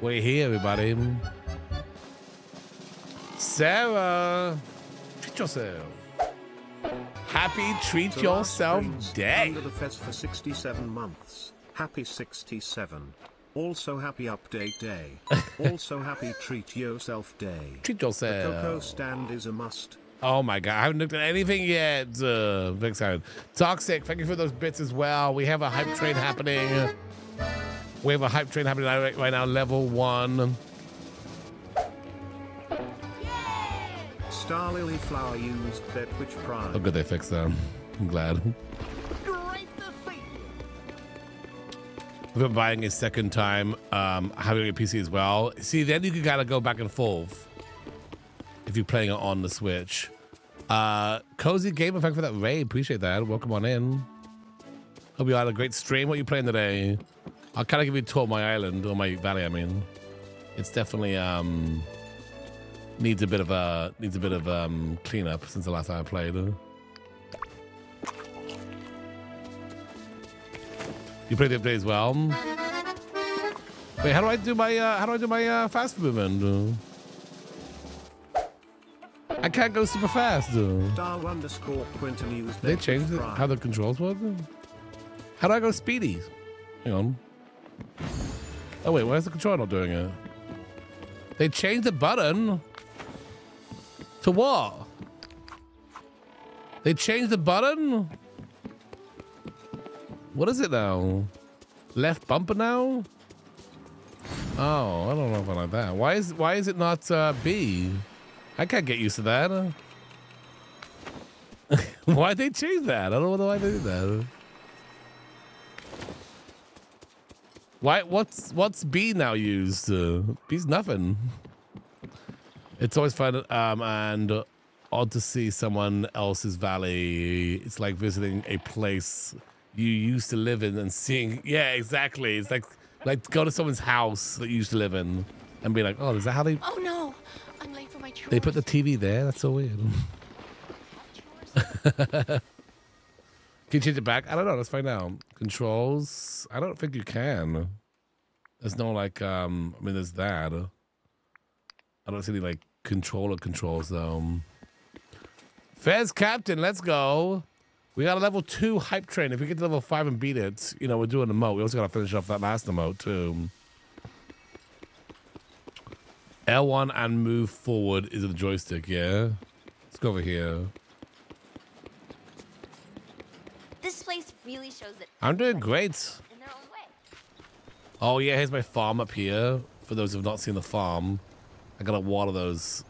We're here, everybody. Sarah, treat yourself. Happy treat The yourself day. Under the fez for 67 months. Happy 67. Also happy update day. also happy treat yourself day. Treat yourself. The cocoa stand is a must. Oh my god, I haven't looked at anything yet. Uh, big excited. Toxic, thank you for those bits as well. We have a hype train happening. We have a hype train happening right right now, level one. Star Lily Flower used their Twitch Prime. Oh, good they fixed them. I'm glad. We've been buying a second time, um, having a PC as well. See, then you can kind of go back and forth if you're playing it on the Switch. Uh, Cozy Gamer, thank you for that raid. Appreciate that. Welcome on in. Hope you had a great stream. What are you playing today? I'll kind of give you a tour of my island or my valley. I mean, it's definitely um needs a bit of a needs a bit of um cleanup since the last time I played. You played the update as well. Wait, how do I do my uh, how do I do my uh, fast movement? I can't go super fast. Star underscore Quinton used They changed it, how the controls work? How do I go speedy? Hang on. Oh wait, why is the controller not doing it? They changed the button. To what? They changed the button? What is it now? Left bumper now? Oh, I don't know if I like that. Why is why is it not uh, B? I can't get used to that. why did they change that? I don't know why they did that. Why? What's what's B now used? Uh, B's nothing. It's always fun um, and odd to see someone else's valley. It's like visiting a place you used to live in and seeing. Yeah, exactly. It's like like go to someone's house that you used to live in and be like, oh, is that how they Oh no, I'm late for my chores. they put the TV there? That's so weird. Can you change it back? I don't know. Let's find out. Controls. I don't think you can. There's no like. Um. I mean, there's that. I don't see any like controller controls though. Fez Captain, let's go. We got a level two hype train. If we get to level five and beat it, you know, we're doing the emote. We also got to finish off that last emote too. L1 and move forward is the joystick, yeah? Let's go over here. This place really shows that I'm doing great. in their own way. Oh yeah, here's my farm up here. For those who've not seen the farm, I gotta water those.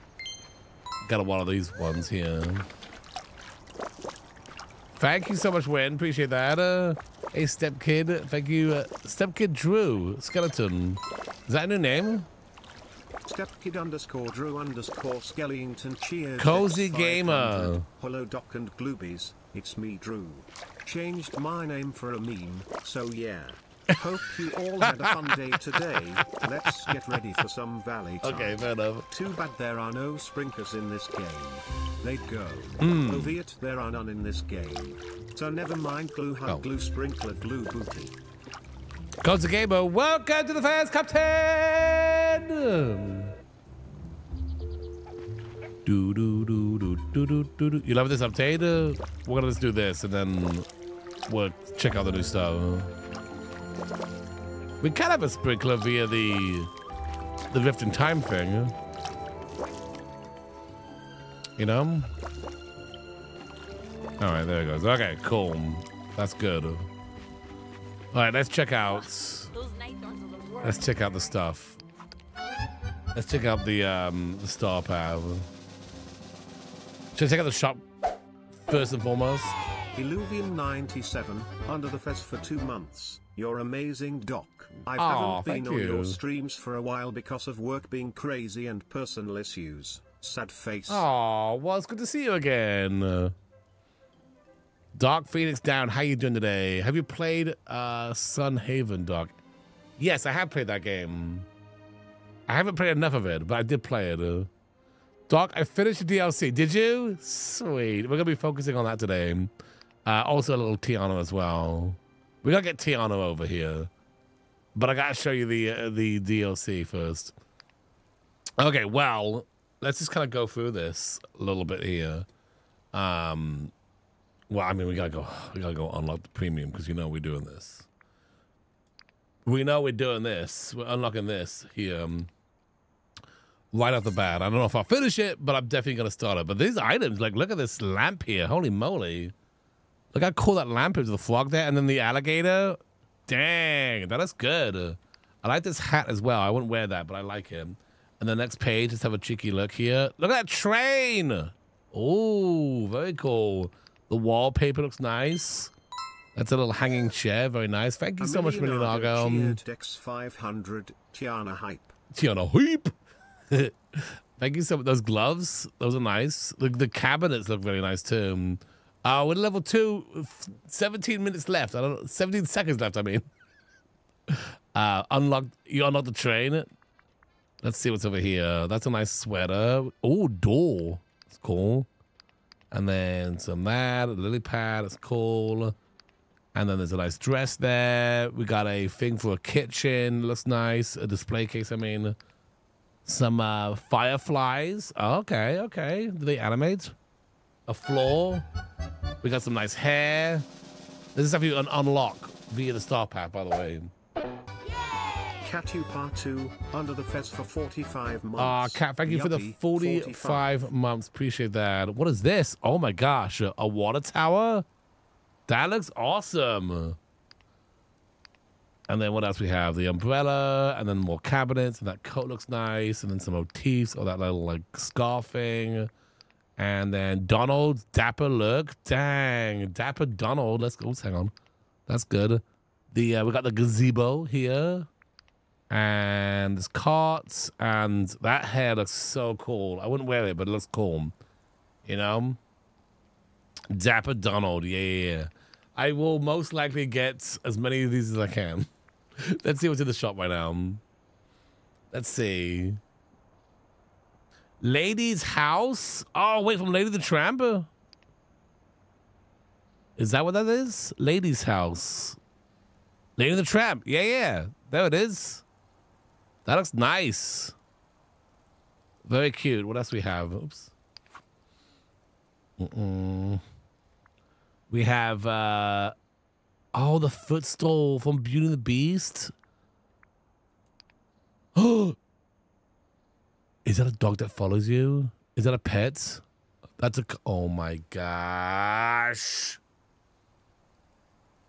Gotta water these ones here. Thank you so much, Wen. Appreciate that. Uh, hey, Step Kid. Thank you, uh, Step Kid Drew Skeleton. Is that a new name? Stepkid underscore Drew underscore Skellington cheers. Cozy X500, Gamer. Holodoc and Gloobies. It's me, Drew. Changed my name for a meme, so yeah. Hope you all had a fun day today. Let's get ready for some valley time. Okay, fair enough. Too bad there are no sprinkers in this game. They'd go. Hmm. Albeit there are none in this game. So never mind glue hug Oh. glue sprinkler glue booty. Cozy Gamer, welcome to the fans, Captain. Do do do do do do do. You love this update? We're gonna just do this and then we'll check out the new stuff. We can have a sprinkler via the the rift in time thing. You know? All right, there it goes. Okay, cool. That's good. All right, let's check out. Let's check out the stuff. Let's check out the um the star path. Should I check out the shop first and foremost? Illuvian 97, under the fez for two months. You're amazing, Doc. I haven't been on you. your streams for a while because of work being crazy and personal issues. Sad face. Oh, well, it's good to see you again. Dark Phoenix Down, how are you doing today? Have you played uh Sun Haven, Doc? Yes, I have played that game. I haven't played enough of it, but I did play it. Doc, I finished the DLC. Did you? Sweet. We're gonna be focusing on that today. Uh, also a little Tiana as well. We gotta get Tiana over here. but I gotta show you the uh, the DLC first. Okay, well, let's just kind of go through this a little bit here. Um, well, I mean, we gotta go, we gotta go unlock the premium because you know we're doing this. We know we're doing this. We're unlocking this here. Um, right off the bat. I don't know if I'll finish it, but I'm definitely gonna start it. But these items, like, look at this lamp here. Holy moly! Look how cool that lamp is. The frog there, and then the alligator. Dang, that is good. I like this hat as well. I wouldn't wear that, but I like him. And the next page, let's have a cheeky look here. Look at that train. Oh, very cool. The wallpaper looks nice. That's a little hanging chair. Very nice. Thank you so much, cheered Dex 500, Tiana Hype. Tiana Heap. Thank you so much. Those gloves, those are nice. The, the cabinets look very nice too. Uh, we're level two, 17 minutes left. I don't know, 17 seconds left, I mean. Uh, unlock, you unlock the train. Let's see what's over here. That's a nice sweater. Oh, door. It's cool. And then some that, lily pad. It's cool. And then there's a nice dress there. We got a thing for a kitchen. Looks nice. A display case, I mean. Some uh, fireflies. okay, okay. Do they animate? A floor. We got some nice hair. This is stuff you un- unlock via the star path, by the way. Catu Part 2, under the fez for 45 months. Ah, Cat, thank you for the Yuppie, 45 months. Appreciate that. What is this? Oh my gosh, a, a water tower? That looks awesome. And then what else we have? The umbrella, and then more cabinets, and that coat looks nice, and then some motifs, or that little like scarf thing. And then Donald's dapper look. Dang, dapper Donald. Let's go. Hang on. That's good. The uh, we got the gazebo here and there's carts, and that hair looks so cool. I wouldn't wear it, but it looks cool. You know? Dapper Donald, yeah. I will most likely get as many of these as I can. Let's see what's in the shop right now. Let's see. Lady's house? Oh, wait, from Lady the Tramp? Is that what that is? Lady's house. Lady the Tramp. Yeah, yeah. There it is. That looks nice. Very cute. What else we have? Oops. Mm-mm. We have uh oh the footstool from Beauty and the Beast. Oh, is that a dog that follows you? Is that a pet? That's a. Oh my gosh.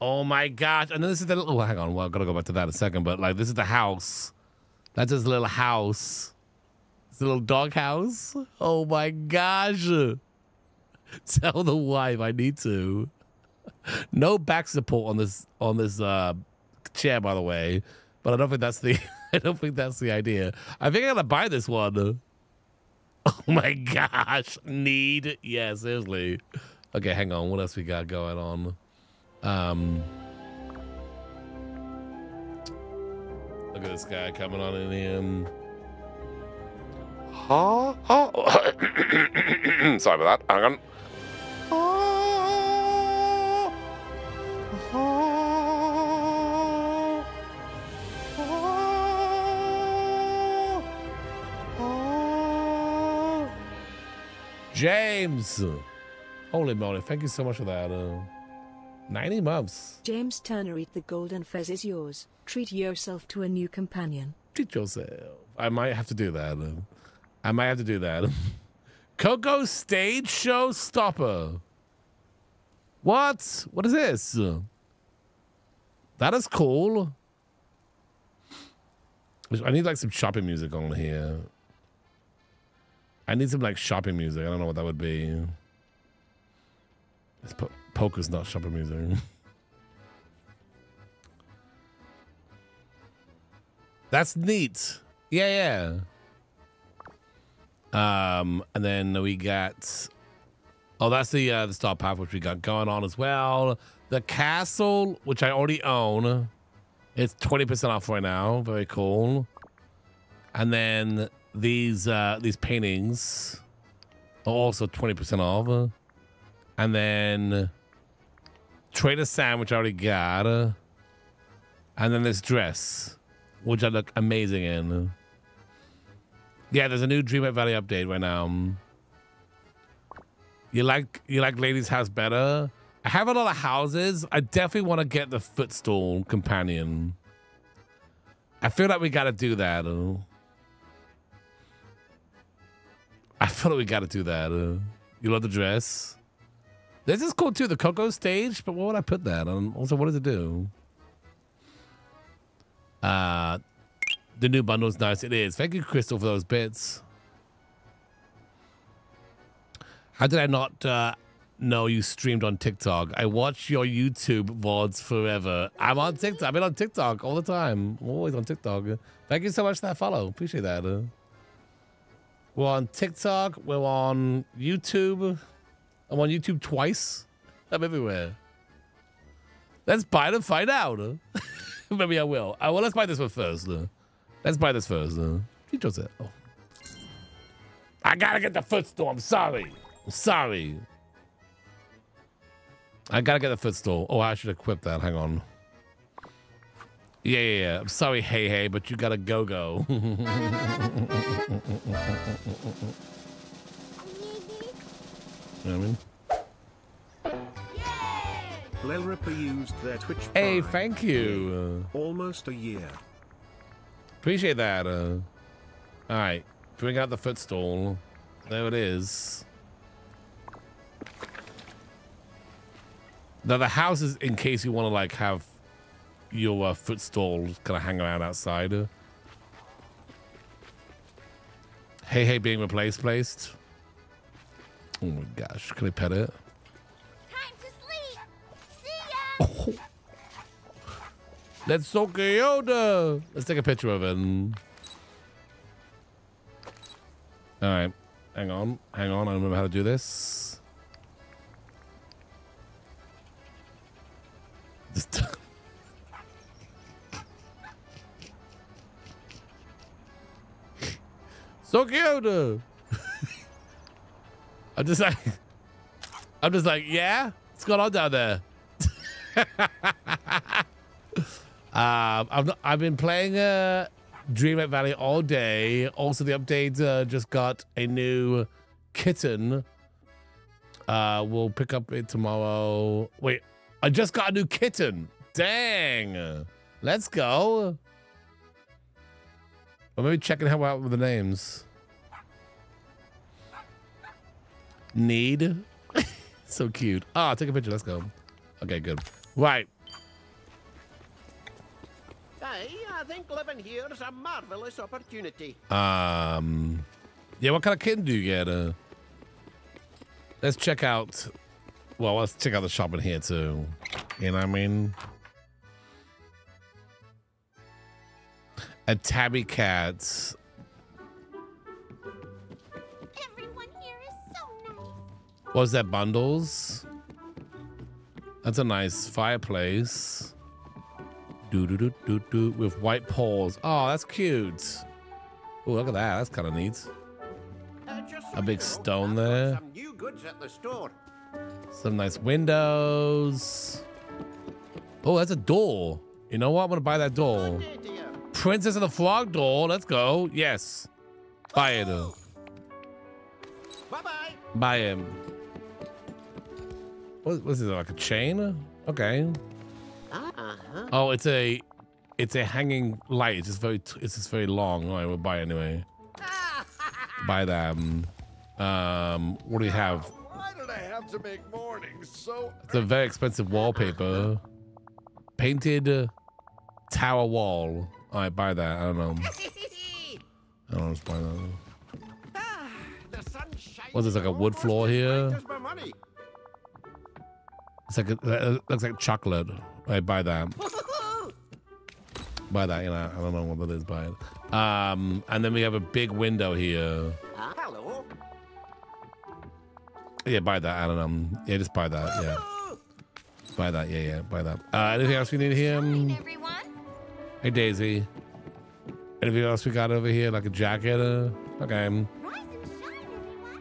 Oh my gosh. And then this is the little. Oh, hang on. Well, I gotta go back to that in a second. But like, this is the house. That's his little house. His little dog house. Oh my gosh. Tell the wife I need to. No back support on this on this uh, chair, by the way. But I don't think that's the I don't think that's the idea. I think I gotta buy this one. Oh my gosh. Need yeah, seriously. Okay, hang on. What else we got going on? Um Look at this guy coming on in here. Huh? Huh? Sorry about that. Hang on. James. Holy moly. Thank you so much for that. Uh, 90 months. James Turner, eat the golden fez is yours. Treat yourself to a new companion. Treat yourself. I might have to do that. uh, I might have to do that. Coco stage show stopper. What? What is this? That is cool. I need like some shopping music on here. I need some like shopping music. I don't know what that would be. It's po- poker's not shopping music. That's neat. Yeah, yeah. Um, and then we got. Oh, that's the uh, the star path which we got going on as well. The castle, which I already own, it's twenty percent off right now. Very cool. And then these uh, these paintings are also twenty percent off. And then Trader Sam, which I already got. And then this dress. which I look amazing in. Yeah, there's a new Dreamlight Valley update right now. You like you like Lady's House better? I have a lot of houses. I definitely want to get the footstool companion. I feel like we got to do that. I feel like we got to do that. uh. You love the dress? This is cool too. The Coco stage, but what would I put that on? Also, what does it do? Uh, the new bundle's nice. It is. Thank you, Crystal, for those bits. How did I not uh, know you streamed on TikTok? I watch your YouTube VODs forever. I'm on TikTok. I've been on TikTok all the time. I'm always on TikTok. Thank you so much for that follow. Appreciate that. We're on TikTok. We're on YouTube. I'm on YouTube twice. I'm everywhere. Let's buy to find out. Maybe I will. Uh, well, let's buy this one first. Let's buy this first. Uh. He chose it. Oh. I gotta get the footstool. I'm sorry. I'm sorry. I gotta get the footstool. Oh, I should equip that. Hang on. Yeah, yeah, yeah. I'm sorry, hey, hey, but you gotta go, go. you know what I mean? Lel Ripper used their Twitch Hey, thank you. Uh, Almost a year. appreciate that. Uh, all right, bring out the footstool. There it is. Now the house is in case you want to like have your uh, footstool kind of hang around outside. Hey, hey, being replaced, placed. Oh my gosh, can I pet it? Time to sleep. See ya. Let's soak Yoda. Let's take a picture of it. All right. Hang on. Hang on. I don't remember how to do this. Just cute. I'm just like, I'm just like, yeah. What's going on down there? Um, I've not, I've been playing uh, Dreamlight Valley all day. Also, the update uh, just got a new kitten. Uh, we'll pick up it tomorrow. Wait, I just got a new kitten. Dang, let's go. Or maybe checking how out with the names. Need, so cute. Ah, take a picture. Let's go. Okay, good. Right. I think living here is a marvellous opportunity. Um, yeah, what kind of kitten do you get? Uh, let's check out. Well, let's check out the shop in here too. You know what I mean? A tabby cat. Everyone here is so nice. Was that bundles? That's a nice fireplace. Do do do do do with white paws. Oh, that's cute. Oh, look at that. That's kind of neat. Uh, so A big you know, stone there. Some new goods at the store. Some nice windows. Oh, that's a door. You know what? I'm gonna buy that door. Good day to you. Princess of the Frog Doll. Let's go. Yes. Buy it. uh, Bye-bye. Buy him. What was it like a chain? Okay. Uh-huh. Oh, it's a, it's a hanging light. It's just very, it's just very long. All right, we'll buy it anyway. buy them. Um, what do you have? Why did I have to make mornings so It's a very expensive wallpaper. Painted uh, tower wall. All right, buy that. I don't know. I don't know. Just buy that. Ah, the sun shines What is this, like a wood floor here? bright as my money. It's like a, it looks like chocolate. I buy that. Buy that. You know, I don't know what that is. Buy it. Um, and then we have a big window here. Hello. Yeah, buy that. I don't know. Yeah, just buy that. Yeah, buy that. Yeah, yeah, buy that. Uh, anything else we need here? Morning, everyone. Hey, Daisy. Anything else we got over here? Like a jacket? Uh, okay. Rise and shine, everyone.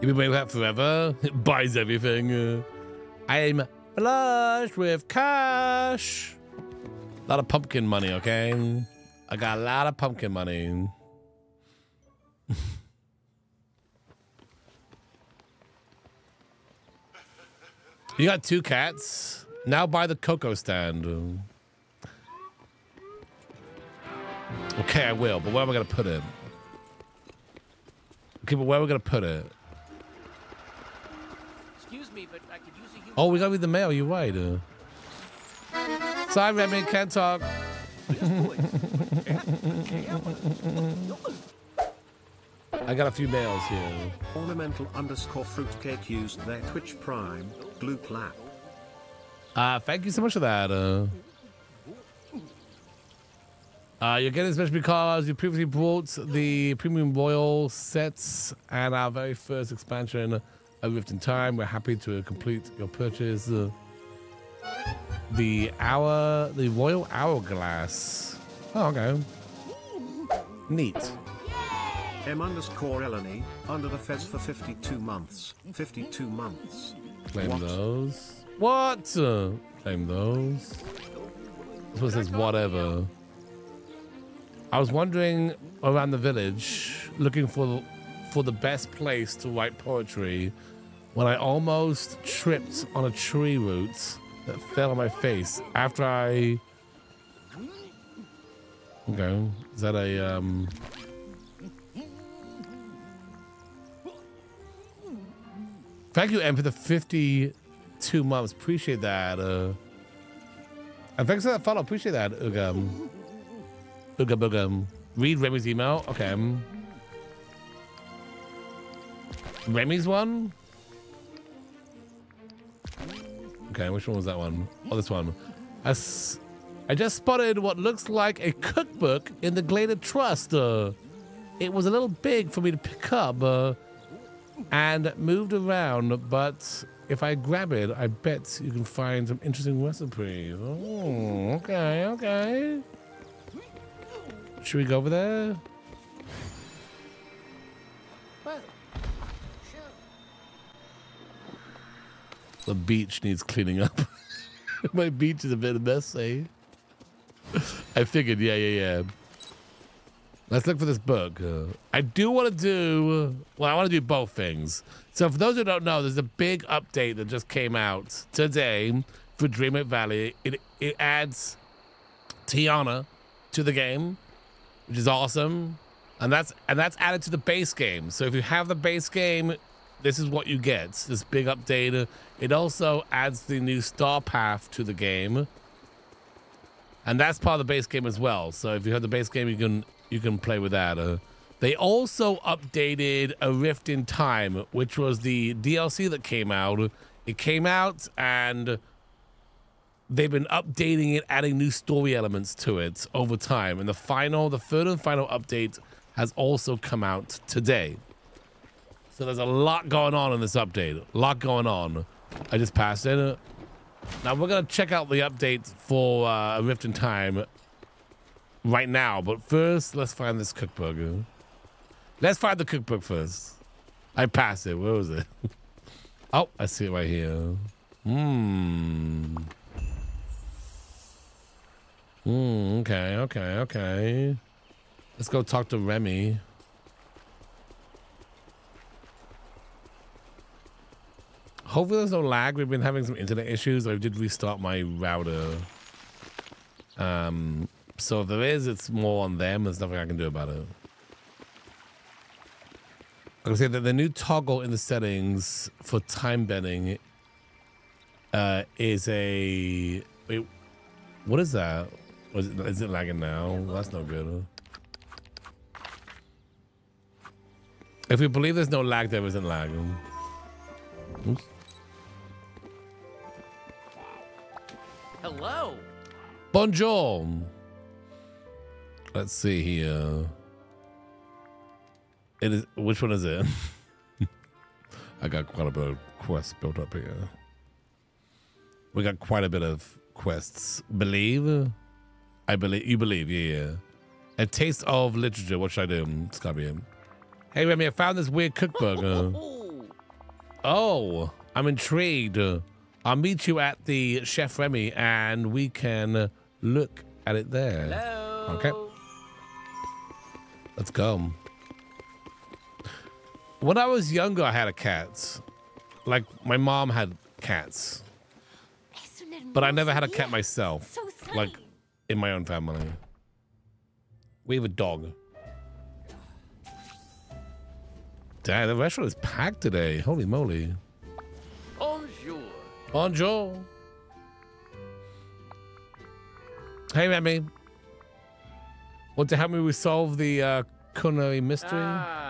You been waiting for that forever? It buys everything. Uh, I'm flush with cash. A lot of pumpkin money, okay? I got a lot of pumpkin money. you got two cats. Now buy the cocoa stand. Okay, I will, but where am I gonna put it? Okay, but where are we gonna put it? Excuse me, but I could use a human. Oh, we gotta read the mail. You're right. Uh. Sorry, Remy, can't talk. I got a few mails here. Ornamental underscore fruitcake used their Twitch Prime, blue clap. Uh, thank you so much for that. Uh, uh, you're getting this because you previously bought the premium royal sets and our very first expansion, A Rift in Time. We're happy to complete your purchase. The hour, the royal hourglass. Oh, okay. Neat. M underscore Eleni, under the fez for 52 months. 52 months. Claim What? those. What? Uh, claim those. This one says whatever. I was wandering around the village looking for for the best place to write poetry when I almost tripped on a tree root that fell on my face after I. Okay, is that a um? Thank you, M, for the 52 months. Appreciate that. Uh, and thanks for that follow. Appreciate that, Ugam. Ugam, Ugam. Read Remy's email. Okay. Remy's one? Okay, which one was that one? Oh, this one. I just spotted what looks like a cookbook in the Glade of Trust. Uh, it was a little big for me to pick up. Uh, and moved around, but if I grab it, I bet you can find some interesting recipes. Oh, okay, okay. Should we go over there? The beach needs cleaning up. My beach is a bit messy. I figured, yeah, yeah, yeah. Let's look for this book. I do want to do, well, I want to do both things. So for those who don't know, there's a big update that just came out today for Dreamlight Valley. It, it adds Tiana to the game, which is awesome. And that's and that's added to the base game. So if you have the base game, this is what you get. This big update. It also adds the new star path to the game. And that's part of the base game as well. So if you have the base game, you can you can play with that. Uh, they also updated A Rift in Time, which was the DLC that came out. It came out and they've been updating it, adding new story elements to it over time. And the final, the third and final update has also come out today. So there's a lot going on in this update. A lot going on. I just passed it. Now we're gonna check out the update for uh, A Rift in Time right now. But first, let's find this cookbook. Let's find the cookbook first. I passed it. Where was it? oh, I see it right here. Hmm. Hmm. Okay. Okay. Okay. Let's go talk to Remy. Hopefully there's no lag. We've been having some internet issues. I did restart my router. Um, so if there is, it's more on them. There's nothing I can do about it. Like I said, the, the new toggle in the settings for time bending uh, is a. Wait, what is that? Was it, is it lagging now? That's no good. If we believe there's no lag, there isn't lag. Oops. Hello. Bonjour. Let's see here. It is which one is it? I got quite a bit of quests built up here. We got quite a bit of quests. Believe? I believe you believe, yeah, yeah. A taste of literature. What should I do? It's gotta be him. Hey Remy, I found this weird cookbook. Uh, Oh, Oh, I'm intrigued. I'll meet you at the Chef Remy and we can look at it there. Hello. Okay. Let's go. When I was younger, I had a cat. Like my mom had cats, Es un hermoso but I never had a cat myself. Like in my own family. We have a dog. Damn, the restaurant is packed today. Holy moly. Bonjour. Bonjour. Hey, Remy. Want to help me resolve the uh, culinary mystery? Ah.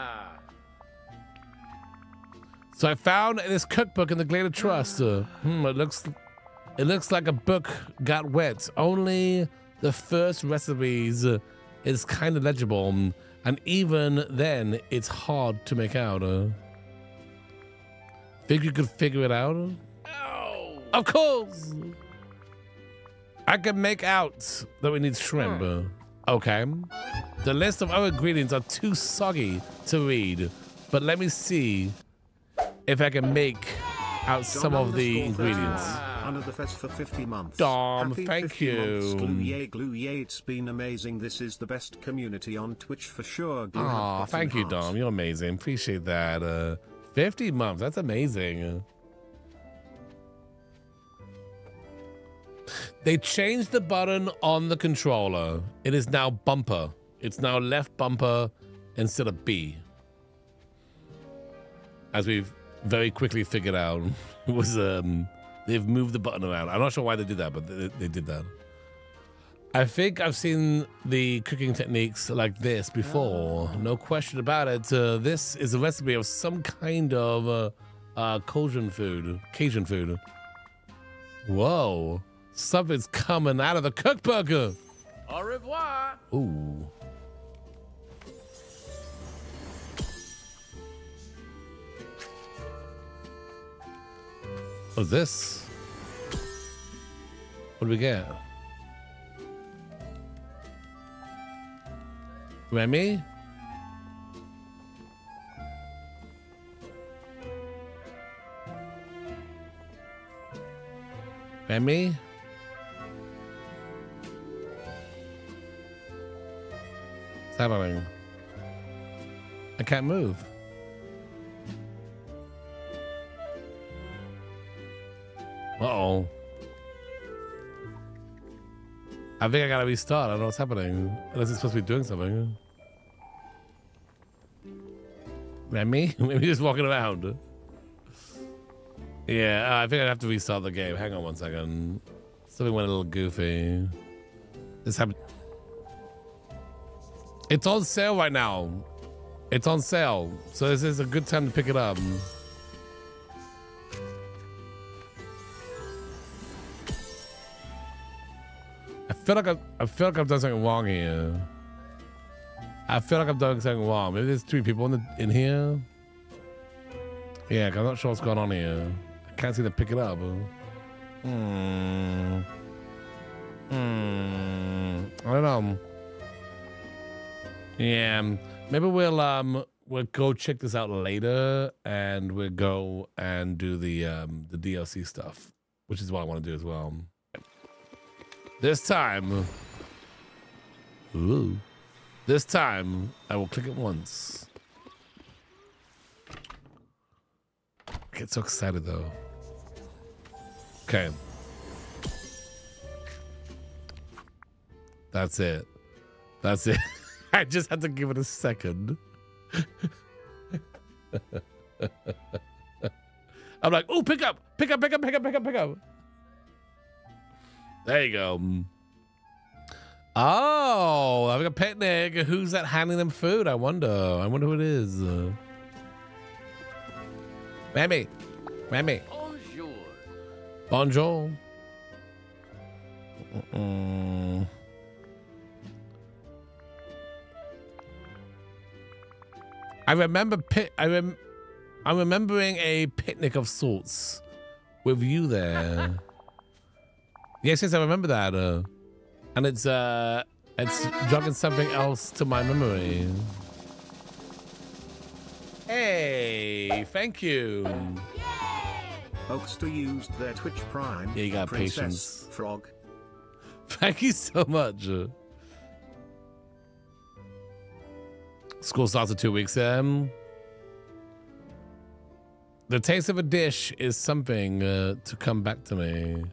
So I found this cookbook in the Glade of Trust. Uh, hmm, it looks, it looks like a book got wet. Only the first recipes uh, is kind of legible, um, and even then, it's hard to make out. Uh. Think you could figure it out? Oh. Of course. I can make out that we need shrimp. Uh, Okay. The list of other ingredients are too soggy to read, but let me see if I can make out some Dom of the ingredients. Under the fest for 50 months. Dom, Happy thank 50 months, you. Glue yay, glue yay. It's been amazing. This is the best community on Twitch for sure. Glue Aw, thank button you, heart. Dom. You're amazing. Appreciate that. Uh, 50 months. That's amazing. They changed the button on the controller. It is now bumper. It's now left bumper instead of B. As we've very quickly figured out, was um they've moved the button around. I'm not sure why they did that, but they, they did that. I think I've seen the cooking techniques like this before. No question about it. Uh, this is a recipe of some kind of uh, uh, Cajun food. Cajun food. Whoa. Something's coming out of the cookbook. Au revoir. Ooh. What's this? What do we get? Remy? Remy? What's happening? I can't move. Uh oh. I think I gotta restart. I don't know what's happening. Unless it's supposed to be doing something. Remy? Maybe just walking around. Yeah, uh, I think I have to restart the game. Hang on one second. Something went a little goofy. This happened. It's on sale right now. It's on sale. So this is a good time to pick it up. Feel like I, I feel like I've done something wrong here. I feel like I've done something wrong. Maybe there's three people in the in here. Yeah, I'm not sure what's going on here. I can't seem to pick it up. Hmm. Hmm. I don't know. Yeah, maybe we'll um we'll go check this out later, and we'll go and do the um the DLC stuff, which is what I want to do as well. This time, ooh, this time I will click it once. I get so excited though. Okay. That's it. That's it. I just had to give it a second. I'm like, oh, pick up, pick up, pick up, pick up, pick up, pick up. There you go. Oh, having a picnic. Who's that handing them food? I wonder. I wonder who it is. Uh, Remy. Remy. Bonjour. Bonjour. Mm. I remember pi- I rem- I'm remembering a picnic of sorts with you there. Yes, yes, I remember that. Uh, and it's uh it's jogging something else to my memory. Hey, thank you. Oakster used their Twitch Prime. Yeah, you got Princess patience. Frog. Thank you so much. School starts in two weeks. Um, the taste of a dish is something uh, to come back to me.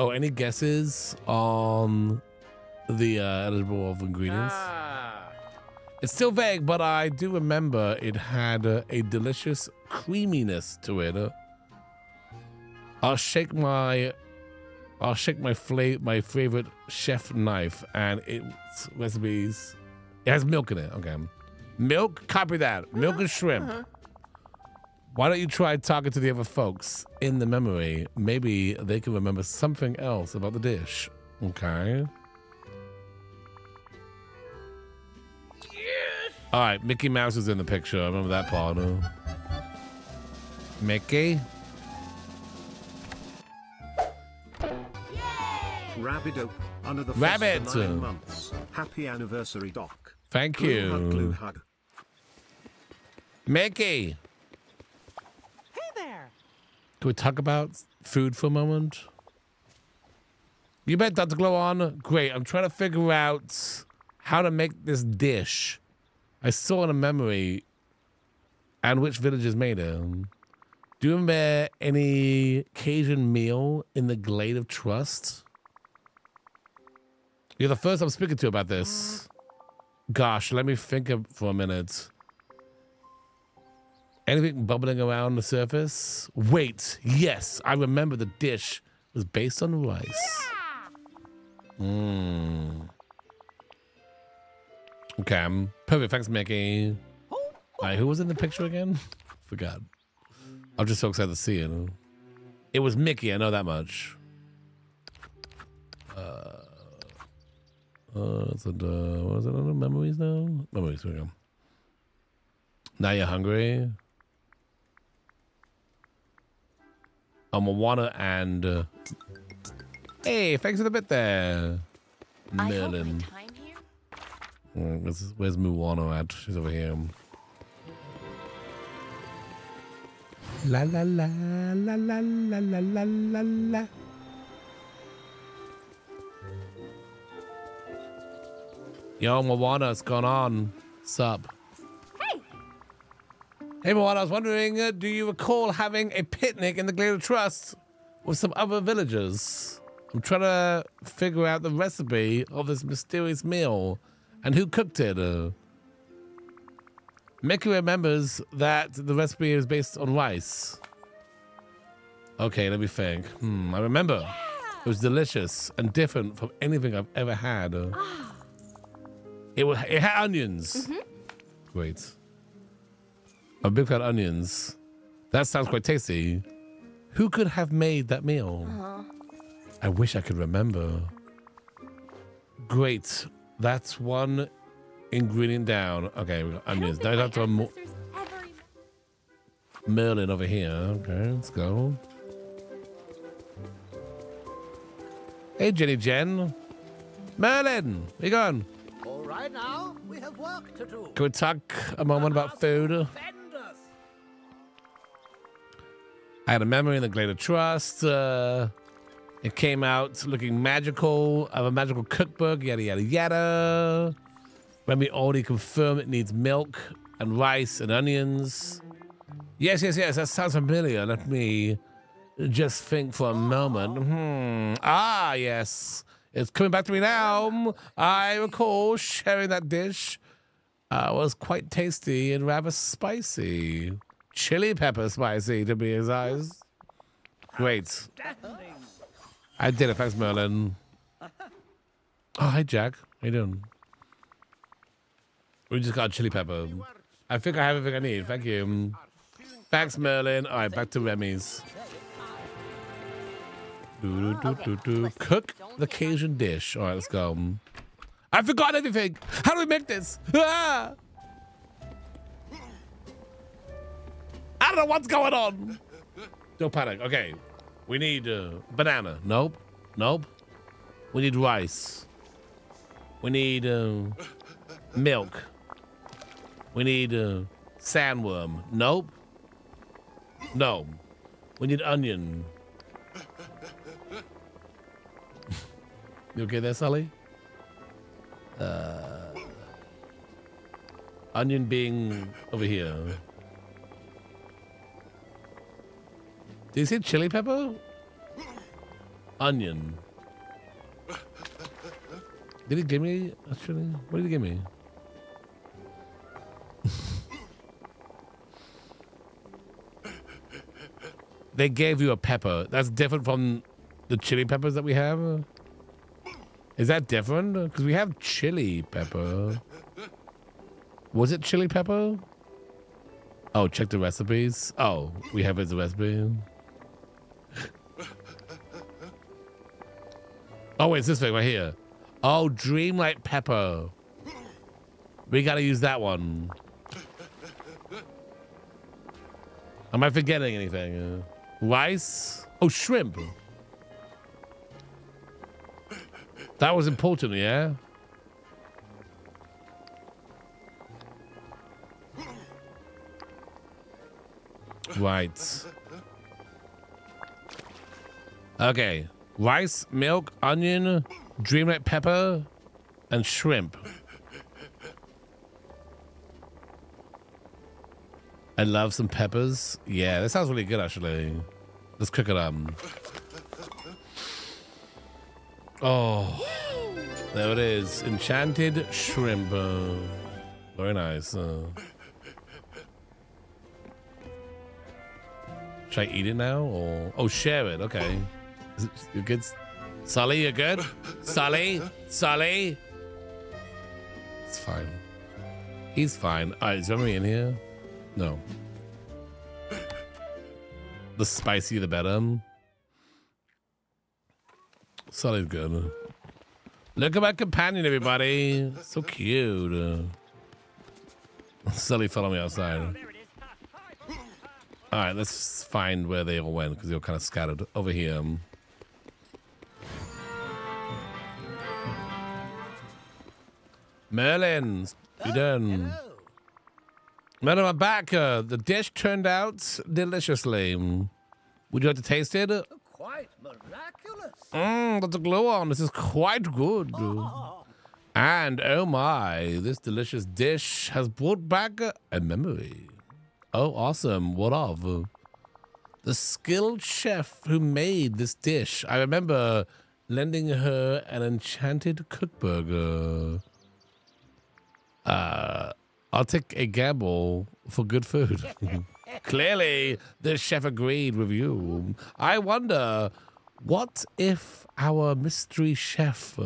Oh, any guesses on the uh, eligible of ingredients? It's still vague, but I do remember it had uh, a delicious creaminess to it. Uh, I'll shake my, I'll shake my fla- my favorite chef knife, and its recipes. It has milk in it. Okay, milk. Copy that. Milk and shrimp. Why don't you try talking to the other folks in the memory? Maybe they can remember something else about the dish. Okay. All right, Mickey Mouse is in the picture. I remember that part. huh? Mickey? Rabido, under the Rabbit. first nine months. Happy anniversary, Doc. Thank Glue hug, glue you. hug. Mickey, Hey there. Can we talk about food for a moment? You bet, Dr. Gluon. Great. I'm trying to figure out how to make this dish. I saw in a memory and which villages made it. Do you remember any Cajun meal in the Glade of Trust? You're the first I'm speaking to about this. Gosh, let me think for a minute. Anything bubbling around the surface? Wait, yes, I remember the dish was based on rice. Mmm. Okay, perfect. Thanks, Mickey. All right, who was in the picture again? Forgot. I'm just so excited to see it. It was Mickey, I know that much. Uh, uh, uh, it under memories now? Memories, here we go. Now you're hungry. Oh, Moana and. Uh, hey, thanks for the bit there. I hope Merlin. time here. Mm, where's, where's Moana at? She's over here. La la la la la la la la la la. Yo, Moana, what's going on? Sup? Hey, Moana, I was wondering, uh, do you recall having a picnic in the Glade of Trust with some other villagers? I'm trying to figure out the recipe of this mysterious meal and who cooked it. Uh, Mickey remembers that the recipe is based on rice. Okay, let me think. Hmm, I remember. It was delicious and different from anything I've ever had. Uh, it, was, it had onions. Great. I'm a big fan of onions. That sounds quite tasty. Who could have made that meal? Uh-huh. I wish I could remember. Great. That's one ingredient down. Okay, we got I don't onions. Now I my have to have mo- ancestors ever even- Merlin over here. Okay, let's go. Hey, Jenny Jen. Merlin, where you going? All right now, we have work to do. Can we talk a moment about food? I had a memory in the Glade of Trust. Uh, it came out looking magical. I have a magical cookbook, yada, yada, yada. Remy already confirmed it needs milk and rice and onions. Yes, yes, yes, that sounds familiar. Let me just think for a moment. Hmm. Ah, yes. It's coming back to me now. I recall sharing that dish. Uh, was quite tasty and rather spicy. Chili pepper spicy, to be precise. Great. I did it. Thanks, Merlin. Oh, hi, Jack. How you doing? We just got a chili pepper. I think I have everything I need. Thank you. Thanks, Merlin. All right, back to Remy's. Do, do, do, do, do. Cook the Cajun dish. All right, let's go. I forgot everything. How do we make this? Ah! Don't know what's going on. Don't panic. Okay. We need uh, banana. Nope. Nope. We need rice. We need uh, milk. We need uh, sandworm. Nope. No. We need onion. You okay there, Sully? Uh, onion being over here. Did you say chili pepper? Onion. Did he give me actually? What did he give me? they gave you a pepper. That's different from the chili peppers that we have. Is that different? Because we have chili pepper. Was it chili pepper? Oh, check the recipes. Oh, we have his recipe. Oh, wait, it's this thing right here. Oh, Dreamlight pepper. We gotta use that one. Am I forgetting anything? Uh, rice? Oh, shrimp. That was important, yeah? Right. Okay. Rice, milk, onion, dreamlight pepper, and shrimp. I love some peppers. Yeah, that sounds really good, actually. Let's cook it up. Oh, there it is. Enchanted shrimp. Very nice. Uh, should I eat it now? Or Oh, share it. Okay. You good? Sully, you good? Sully? Sully? It's fine. He's fine. All right, is somebody in here? No. The spicier the better. Sully's good. Look at my companion, everybody. So cute. Sully follow me outside. All right, let's find where they all went because they were kind of scattered over here. Merlin, you done? Madam, I'm back. Uh, the dish turned out deliciously. Would you like to taste it? Quite miraculous. Mmm, that's a glow on. This is quite good. And oh my, this delicious dish has brought back a, a memory. Oh, awesome. What of? The skilled chef who made this dish. I remember lending her an enchanted cookburger. Uh, I'll take a gamble for good food. Clearly, the chef agreed with you. I wonder, what if our mystery chef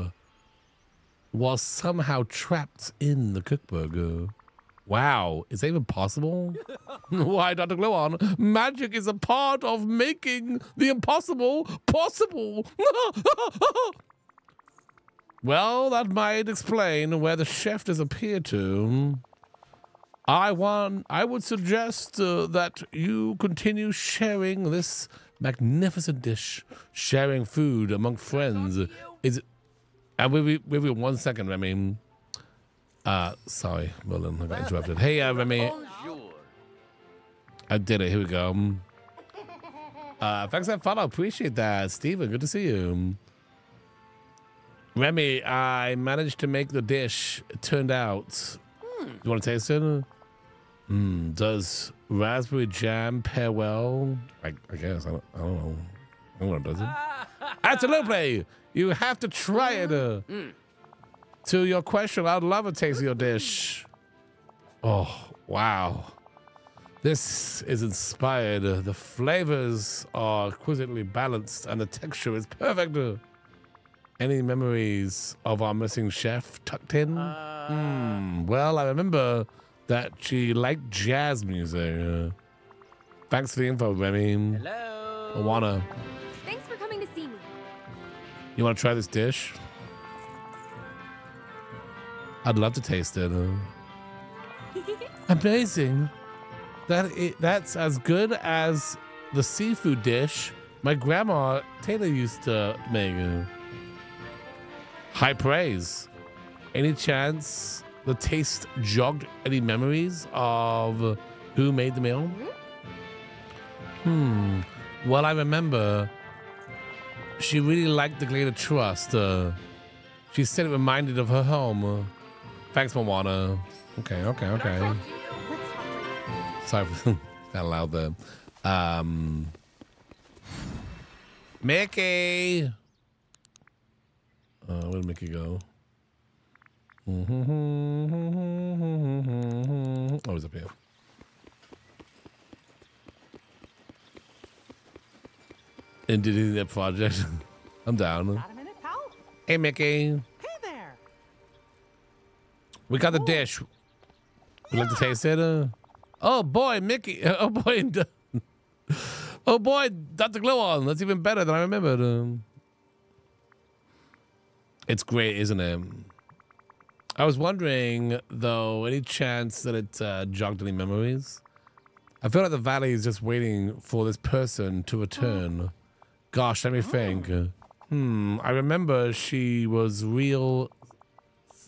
was somehow trapped in the cookburger? Wow, is that even possible? Why, Dr. Gluon, magic is a part of making the impossible possible. well, that might explain where the chef disappeared to. I want. I would suggest uh, that you continue sharing this magnificent dish, sharing food among friends. Is and wait, wait, wait, wait one second, Remy. Uh, sorry, Merlin, I got interrupted. Hey, uh, Remy. I did it. Here we go. Uh, thanks for that follow. Appreciate that, Steven. Good to see you. Remy, I managed to make the dish. It turned out. You want to taste it? Mm, does raspberry jam pair well? I, I guess. I don't, I don't know. I don't know. Does it? Absolutely. You have to try it. Uh, To your question, I'd love a taste of your dish. Oh, wow. This is inspired. The flavors are exquisitely balanced and the texture is perfect. Any memories of our missing chef tucked in? Hmm. Well, I remember that she liked jazz music. Uh, thanks for the info, Remy. Hello. Moana, Thanks for coming to see me. you want to try this dish? I'd love to taste it. Uh, amazing. That i that's as good as the seafood dish my grandma Tala used to make. High praise. Any chance the taste jogged any memories of who made the meal? Hmm. Well, I remember she really liked the Glade of Trust. Uh, She said it reminded of her home. Thanks, Moana. Okay, okay, okay. Sorry for that loud there. Um, Mickey. Uh, where did Mickey go? Oh, he's up here. And did he that project? I'm down. Got a minute? Hey, Mickey. Hey there. We got the dish. Would you like to taste it? Uh, oh boy, Mickey. Oh boy. Oh boy, Dr. Gluon. That's even better than I remembered. Um, it's great, isn't it? I was wondering, though, any chance that it uh, jogged any memories? I feel like the valley is just waiting for this person to return. Gosh, let me think. Hmm, I remember she was real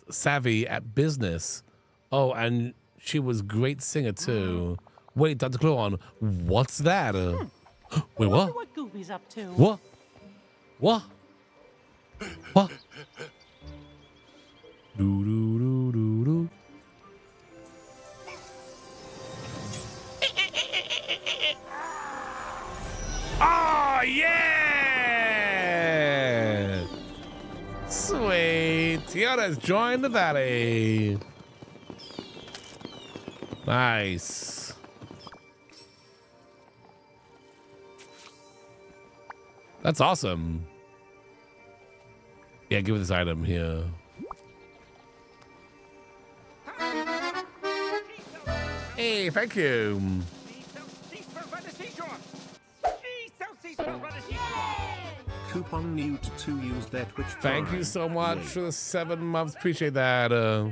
savvy at business. Oh, and she was great singer too. Wait, Dr. Gluon, what's that? Uh, wait, what? what Goofy's up to. What? What? What? Do do do do do. Oh yeah! Sweet. Tiana's joined the valley. Nice. That's awesome. Yeah, give me this item here. Hey, thank you. Coupon new to use that which Thank you so much for the seven months. Appreciate that. Uh,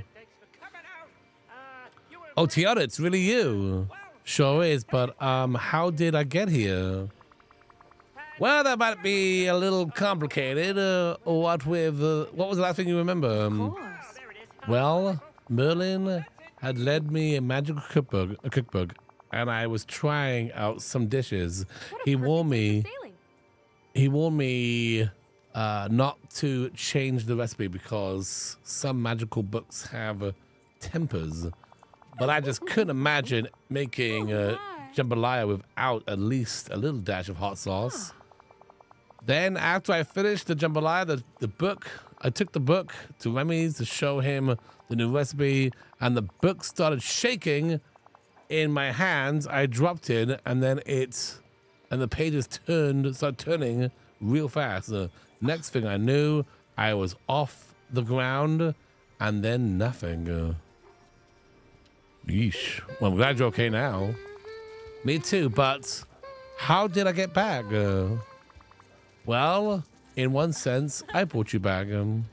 oh, Tiana, it's really you. Sure is, but um, how did I get here? Well, that might be a little complicated. Uh, what with uh, what was the last thing you remember? Um, well, Merlin had led me a magical cookbook, a cookbook, and I was trying out some dishes. He warned me he warned me uh, not to change the recipe because some magical books have uh, tempers. But I just couldn't imagine making uh, jambalaya without at least a little dash of hot sauce. Then, after I finished the jambalaya, the, the book, I took the book to Remy's to show him the new recipe, and the book started shaking in my hands. I dropped it, and then it and the pages turned, started turning real fast. The next thing I knew, I was off the ground, and then nothing. Yeesh. Well, I'm glad you're okay now. Me too, but how did I get back? Uh, well, in one sense, I brought you back. Um,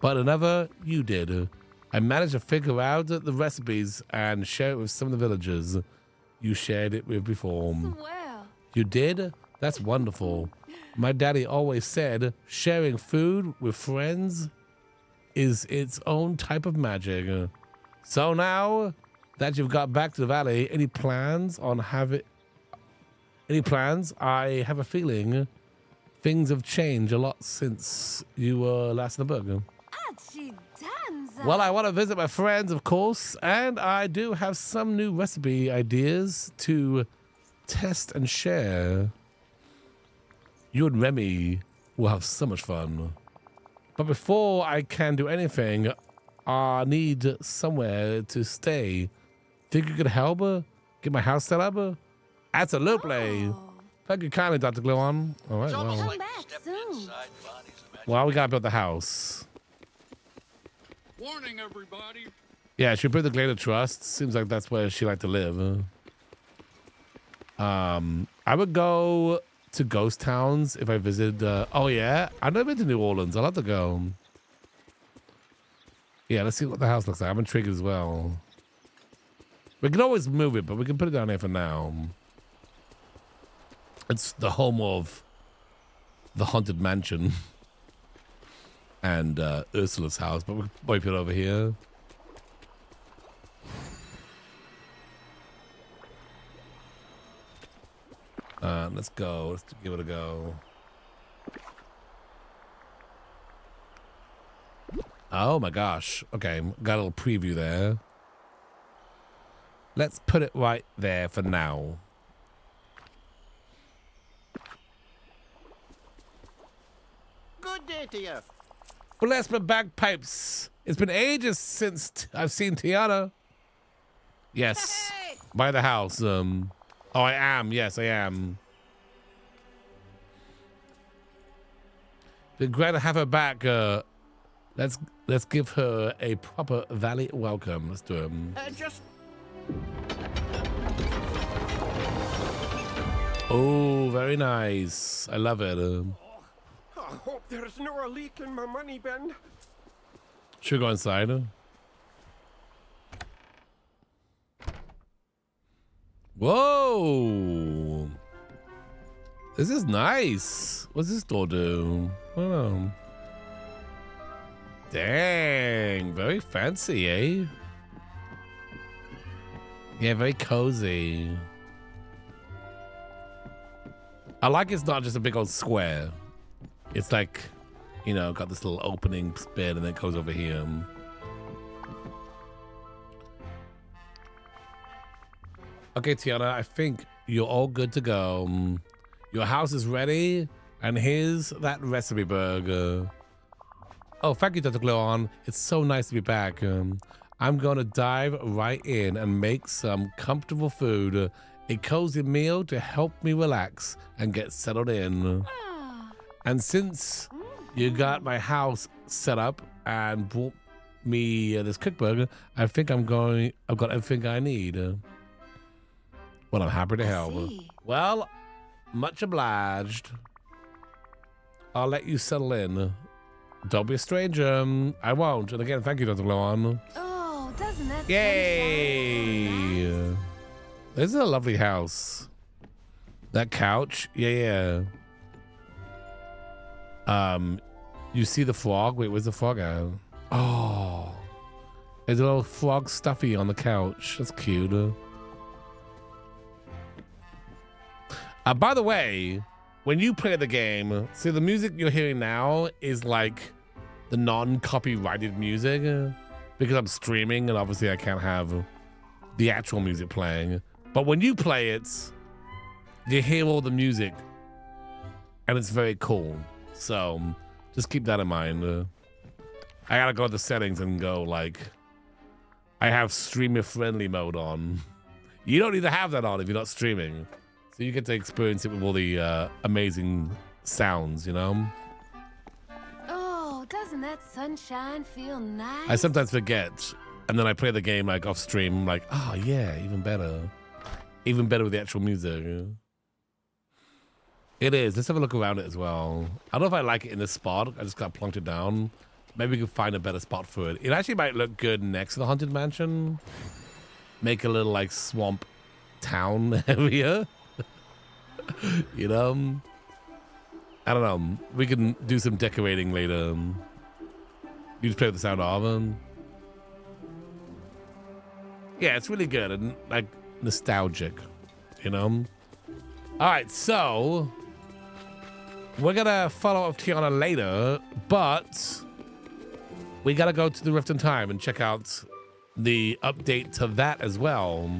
but another, you did. I managed to figure out the recipes and share it with some of the villagers you shared it with before. Well, You did? That's wonderful. My daddy always said sharing food with friends is its own type of magic. So now that you've got back to the valley, any plans on have it? Any plans? I have a feeling things have changed a lot since you were last in the book. Well, I want to visit my friends, of course, and I do have some new recipe ideas to test and share. You and Remy will have so much fun. But before I can do anything, I need somewhere to stay. Think you could help her? Get my house set up? Uh? Absolutely. Oh. Thank you kindly, Dr. Gluon. All right, well. Come back soon. Well, we gotta build the house. Warning, everybody. Yeah, she put the Glade of Trust. Seems like that's where she like to live. Um, I would go to ghost towns if I visit. Uh, oh yeah, I've never been to New Orleans. I'll have to go. Yeah, let's see what the house looks like. I'm intrigued as well. We can always move it, but we can put it down here for now. It's the home of the haunted mansion and uh, Ursula's house, but we'll wipe it over here. Uh, let's go. Let's give it a go. Oh my gosh. Okay, got a little preview there. Let's put it right there for now. Good day to you. Bless my bagpipes. It's been ages since t- I've seen Tiana. Yes. By the house. Um. Oh, I am. Yes, I am. Been glad to have her back. Uh, let's let's give her a proper valley welcome. Let's do it. Uh, just Oh, very nice. I love it. Um, I hope there's no leak in my money bin. should go inside? Whoa. This is nice. What's this door do? Oh. Dang. Very fancy, eh? Yeah, very cozy. I like it's not just a big old square. It's like, you know, got this little opening bit and then it goes over here. Okay, Tiana, I think you're all good to go. Your house is ready, and here's that recipe burger. Oh, thank you, Dr. Gluon. It's so nice to be back. Um, I'm going to dive right in and make some comfortable food, a cozy meal to help me relax and get settled in. And since you got my house set up and brought me uh, this cookbook, I think I'm going. I've got everything I need. Uh, well, I'm happy to help. see. Well, much obliged. I'll let you settle in. Don't be a stranger. Um, I won't. And again, thank you, Dr. Gluon. Oh, doesn't that Yay! This is a lovely house. That couch, yeah, yeah. Um, you see the frog? Wait, where's the frog at? Oh, there's a little frog stuffy on the couch. That's cute. Uh, by the way, when you play the game, see the music you're hearing now is like the non-copyrighted music because I'm streaming and obviously I can't have the actual music playing. But when you play it, you hear all the music and it's very cool. So just keep that in mind. Uh, I gotta go to the settings and go like, I have streamer friendly mode on. You don't need to have that on if you're not streaming. So you get to experience it with all the uh, amazing sounds, you know? Oh, doesn't that sunshine feel nice? I sometimes forget, and then I play the game like off stream. Like, oh yeah, even better, even better with the actual music. It is. Let's have a look around it as well. I don't know if I like it in this spot. I just got plunked it down. Maybe we can find a better spot for it. It actually might look good next to the haunted mansion. Make a little like swamp town area. you know. I don't know. We can do some decorating later. You just play with the sound of them. Yeah, it's really good and like nostalgic, you know. All right, so we're gonna follow up Tiana later, but we gotta go to the Rift in Time and check out the update to that as well.